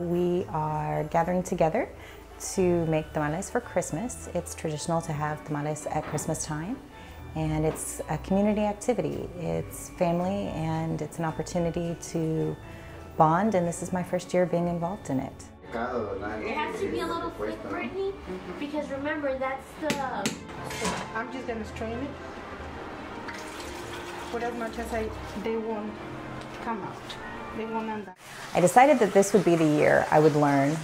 We are gathering together to make tamales for Christmas. It's traditional to have tamales at Christmas time and it's a community activity. It's family and it's an opportunity to bond and this is my first year being involved in it. It has to be a little thick, Brittany, mm-hmm. because remember that's the... I'm just gonna strain it. But as much as I, they won't come out. They won't end up. I decided that this would be the year I would learn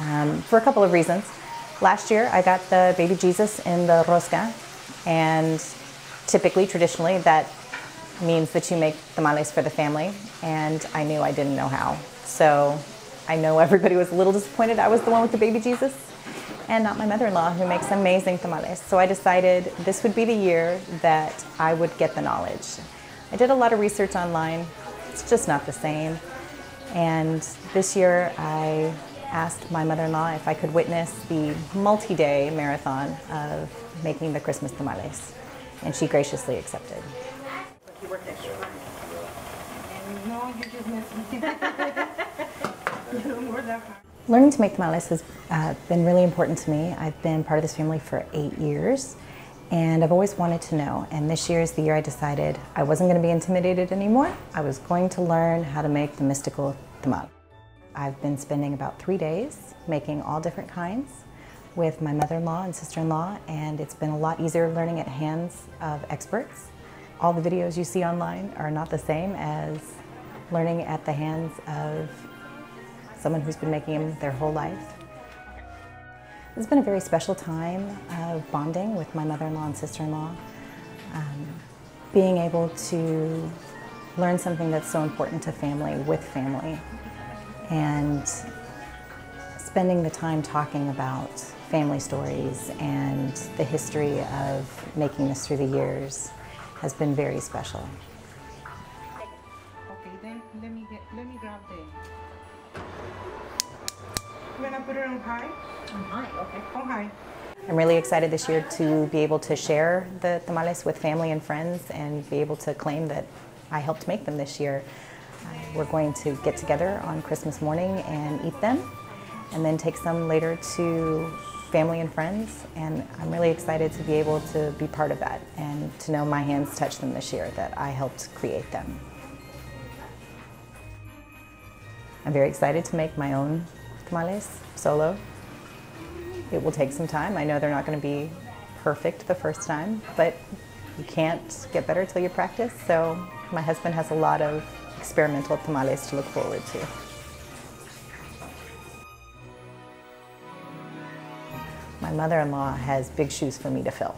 um, for a couple of reasons. Last year I got the baby Jesus in the rosca and typically, traditionally, that means that you make tamales for the family and I knew I didn't know how. So I know everybody was a little disappointed I was the one with the baby Jesus and not my mother-in-law who makes amazing tamales. So I decided this would be the year that I would get the knowledge. I did a lot of research online. It's just not the same. And this year I asked my mother-in-law if I could witness the multi-day marathon of making the Christmas tamales. And she graciously accepted. Learning to make tamales has uh, been really important to me. I've been part of this family for eight years and I've always wanted to know. And this year is the year I decided I wasn't going to be intimidated anymore. I was going to learn how to make the mystical tamal. I've been spending about three days making all different kinds with my mother-in-law and sister-in-law and it's been a lot easier learning at hands of experts. All the videos you see online are not the same as learning at the hands of someone who's been making them their whole life. It's been a very special time of bonding with my mother-in-law and sister-in-law. Um, being able to learn something that's so important to family with family and spending the time talking about family stories and the history of making this through the years has been very special. Okay, then let me get, let me grab the. I'm gonna put it on high. On high, okay. On high. I'm really excited this year to be able to share the tamales with family and friends and be able to claim that I helped make them this year. Uh, we're going to get together on Christmas morning and eat them and then take some later to family and friends and I'm really excited to be able to be part of that and to know my hands touched them this year, that I helped create them. I'm very excited to make my own tamales solo. It will take some time. I know they're not going to be perfect the first time, but you can't get better till you practice. So my husband has a lot of experimental tamales to look forward to. My mother-in-law has big shoes for me to fill.